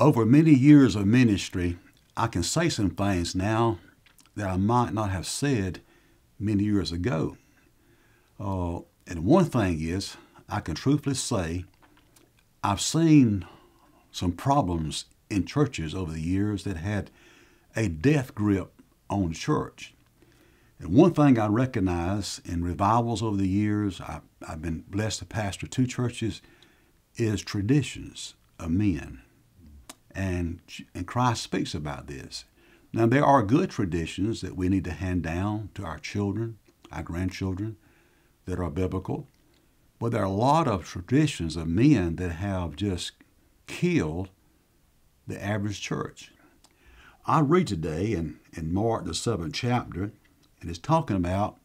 Over many years of ministry, I can say some things now that I might not have said many years ago. Uh, and one thing is, I can truthfully say, I've seen some problems in churches over the years that had a death grip on church. And one thing I recognize in revivals over the years, I, I've been blessed to pastor two churches, is traditions of men. And, and Christ speaks about this. Now, there are good traditions that we need to hand down to our children, our grandchildren, that are biblical. But there are a lot of traditions of men that have just killed the average church. I read today in, in Mark, the seventh chapter, and it's talking about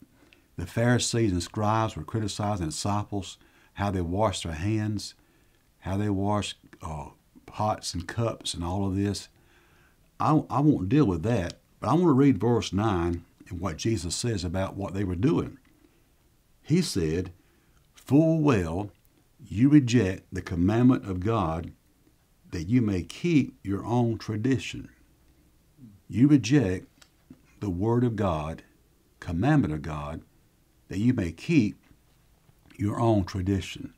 the Pharisees and scribes were criticizing the disciples, how they washed their hands, how they washed uh, pots and cups, and all of this. I, I won't deal with that, but I want to read verse 9 and what Jesus says about what they were doing. He said, Full well you reject the commandment of God that you may keep your own tradition. You reject the Word of God commandment of God that you may keep your own tradition.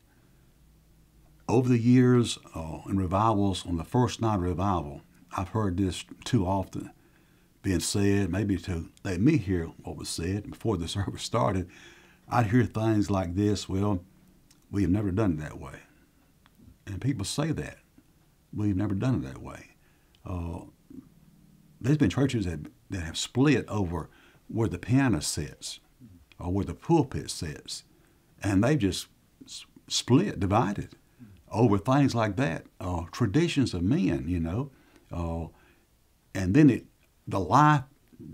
Over the years uh, in revivals, on the first night of revival, I've heard this too often being said, maybe to let me hear what was said before the service started. I'd hear things like this well, we have never done it that way. And people say that. We've never done it that way. Uh, there's been churches that, that have split over where the piano sits or where the pulpit sits. And they've just split, divided over things like that. Uh, traditions of men, you know. Uh, and then it, the life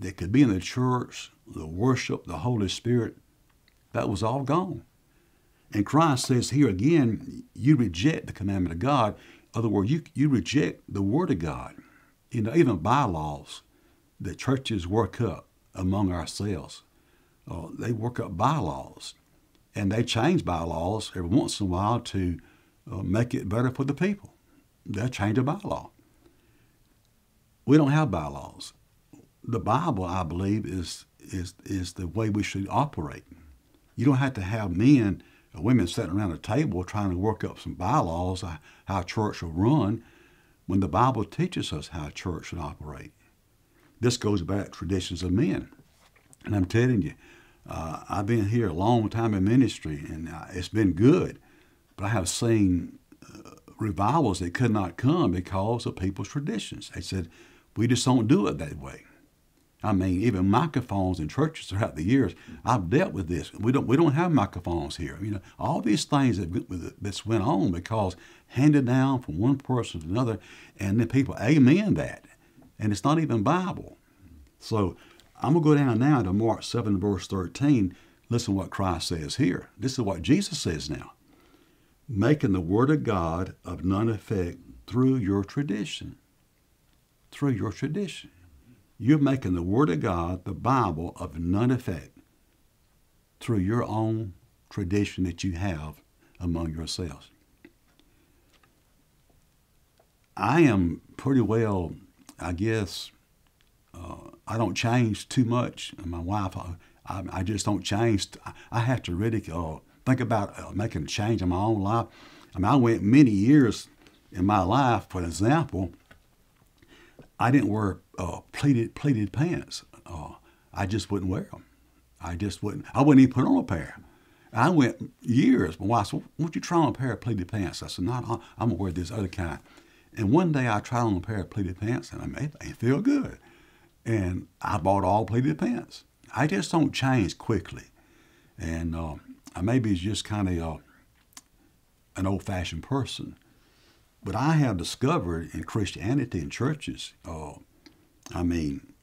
that could be in the church, the worship, the Holy Spirit, that was all gone. And Christ says here again, you reject the commandment of God. In other words, you, you reject the Word of God. You know, even bylaws that churches work up among ourselves. Uh, they work up bylaws, and they change bylaws every once in a while to uh, make it better for the people. They'll change a bylaw. We don't have bylaws. The Bible, I believe, is is is the way we should operate. You don't have to have men or women sitting around a table trying to work up some bylaws how church should run when the Bible teaches us how church should operate. This goes back traditions of men. And I'm telling you, uh, I've been here a long time in ministry, and uh, it's been good. But I have seen uh, revivals that could not come because of people's traditions. They said, we just don't do it that way. I mean, even microphones in churches throughout the years, I've dealt with this. We don't we don't have microphones here. You know, all these things that that's went on because handed down from one person to another, and then people amen that and it's not even Bible. So I'm going to go down now to Mark 7, verse 13. Listen what Christ says here. This is what Jesus says now. Making the Word of God of none effect through your tradition. Through your tradition. You're making the Word of God, the Bible, of none effect through your own tradition that you have among yourselves. I am pretty well I guess uh, I don't change too much. My wife, I, I, just don't change. I have to really uh, think about uh, making a change in my own life. I mean, I went many years in my life, for example, I didn't wear uh, pleated pleated pants. Uh, I just wouldn't wear them. I just wouldn't. I wouldn't even put on a pair. I went years. My wife said, "Won't you try on a pair of pleated pants?" I said, "No, I'm gonna wear this other kind." And one day I tried on a pair of pleated pants and I made they feel good. And I bought all pleated pants. I just don't change quickly. And I maybe he's just kind of an old fashioned person. But I have discovered in Christianity and churches, uh, I mean,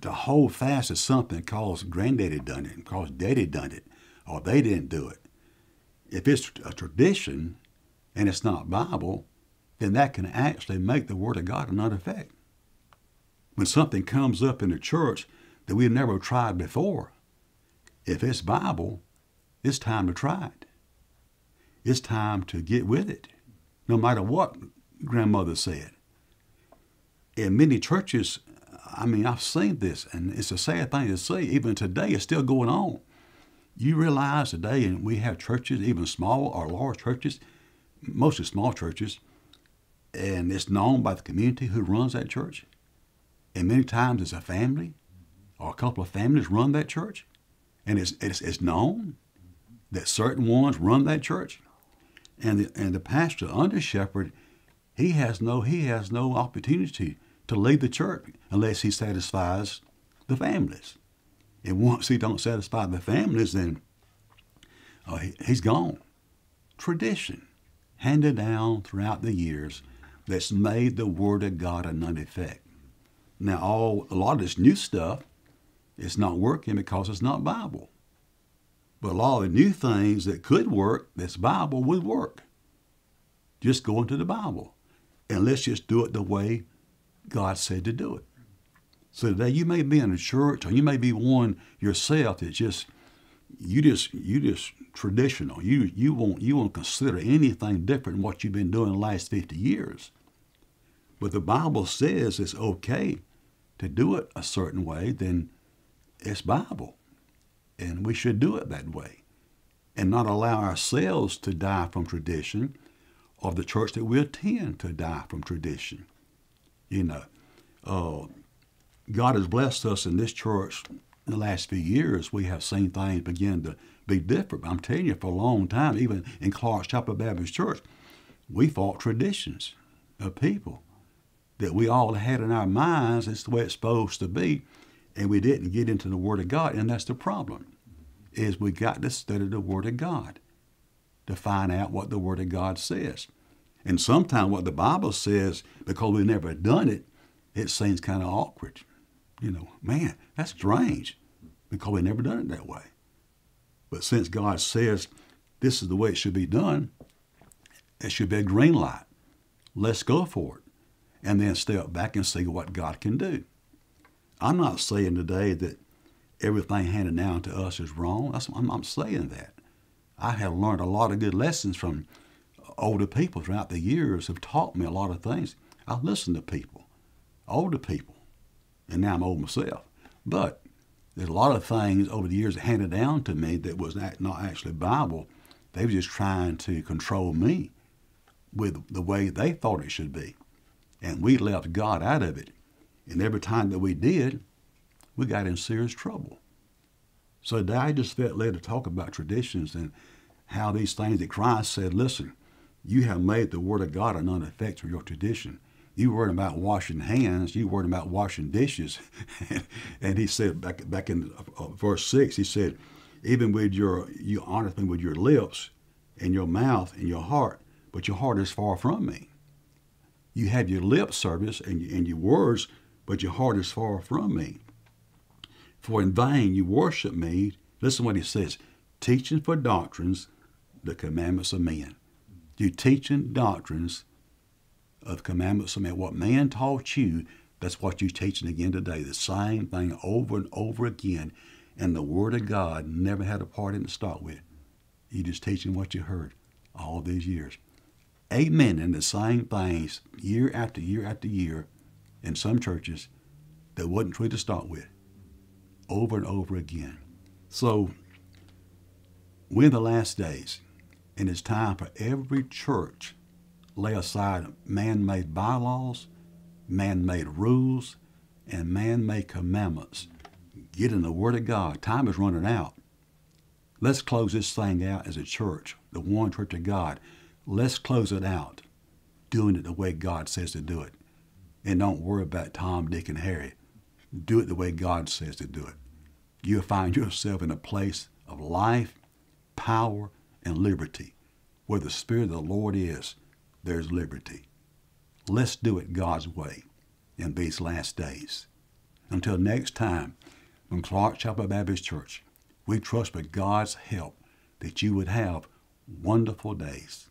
to hold fast to something because granddaddy done it, because daddy done it, or they didn't do it. If it's a tradition and it's not Bible, then that can actually make the Word of God of none effect. When something comes up in the church that we've never tried before, if it's Bible, it's time to try it. It's time to get with it, no matter what grandmother said. in many churches, I mean, I've seen this, and it's a sad thing to see. Even today, it's still going on. You realize today, and we have churches, even small or large churches, mostly small churches, and it's known by the community who runs that church. And many times it's a family or a couple of families run that church. And it's, it's, it's known that certain ones run that church. And the, and the pastor, under shepherd, he has no he has no opportunity to lead the church unless he satisfies the families. And once he don't satisfy the families, then uh, he, he's gone. Tradition handed down throughout the years that's made the Word of God a non effect. Now, all a lot of this new stuff is not working because it's not Bible. But a lot of the new things that could work, that's Bible, would work. Just go into the Bible. And let's just do it the way God said to do it. So today you may be in a church or you may be one yourself that just you just you just traditional. You you won't you won't consider anything different than what you've been doing the last fifty years. But the Bible says it's okay to do it a certain way, then it's Bible. And we should do it that way. And not allow ourselves to die from tradition or the church that we attend to die from tradition. You know, uh, God has blessed us in this church in the last few years. We have seen things begin to be different. I'm telling you, for a long time, even in Clark's Chapel Baptist Church, we fought traditions of people that we all had in our minds. It's the way it's supposed to be, and we didn't get into the Word of God, and that's the problem. Is we got to study the Word of God to find out what the Word of God says. And sometimes what the Bible says, because we've never done it, it seems kind of awkward. You know, man, that's strange because we've never done it that way. But since God says this is the way it should be done, it should be a green light. Let's go for it. And then step back and see what God can do. I'm not saying today that everything handed down to us is wrong. I'm not saying that. I have learned a lot of good lessons from older people throughout the years have taught me a lot of things. I listen to people, older people, and now I'm old myself. But there's a lot of things over the years handed down to me that was not actually Bible. They were just trying to control me with the way they thought it should be. And we left God out of it. And every time that we did, we got in serious trouble. So I just felt led to talk about traditions and how these things that Christ said, listen, you have made the Word of God a non effect for your tradition. You worried about washing hands, you worried about washing dishes. and he said back back in uh, verse 6, he said, even with your, you honor me with your lips and your mouth and your heart, but your heart is far from me. You have your lip service and, and your words, but your heart is far from me. For in vain you worship me. Listen what he says teaching for doctrines the commandments of men. You teaching doctrines of commandments of men. What man taught you, that's what you're teaching again today. The same thing over and over again. And the Word of God never had a part in to start with. You're just teaching what you heard all these years. Amen. And the same things year after year after year in some churches that wasn't true to start with. Over and over again. So we're in the last days. And it's time for every church lay aside man-made bylaws, man-made rules, and man-made commandments. Get in the Word of God. Time is running out. Let's close this thing out as a church, the one church of God. Let's close it out, doing it the way God says to do it. And don't worry about Tom, Dick, and Harry. Do it the way God says to do it. You'll find yourself in a place of life, power, and liberty. Where the Spirit of the Lord is, there's liberty. Let's do it God's way in these last days. Until next time, from Clark Chapel Baptist Church, we trust with God's help that you would have wonderful days.